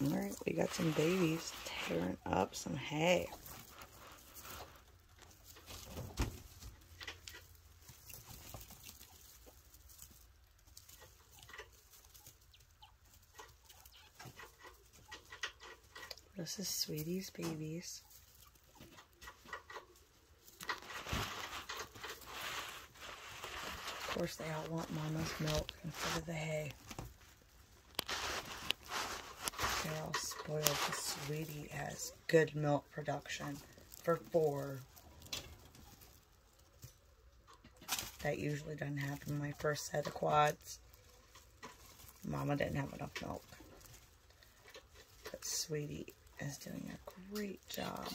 Alright, we got some babies tearing up some hay. This is Sweetie's babies. Of course, they all want mama's milk instead of the hay. Sweetie has good milk production for four. That usually doesn't happen my first set of quads. Mama didn't have enough milk. But Sweetie is doing a great job.